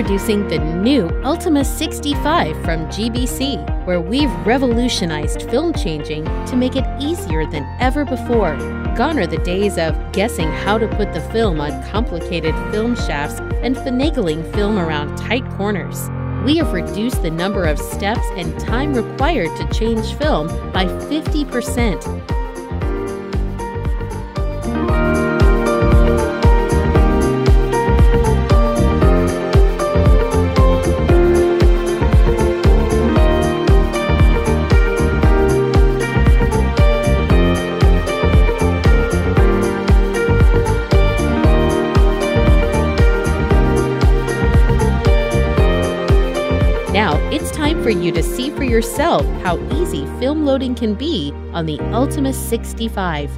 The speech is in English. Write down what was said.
Introducing the new Ultima 65 from GBC, where we've revolutionized film changing to make it easier than ever before. Gone are the days of guessing how to put the film on complicated film shafts and finagling film around tight corners. We have reduced the number of steps and time required to change film by 50%. Now, it's time for you to see for yourself how easy film loading can be on the Ultima 65.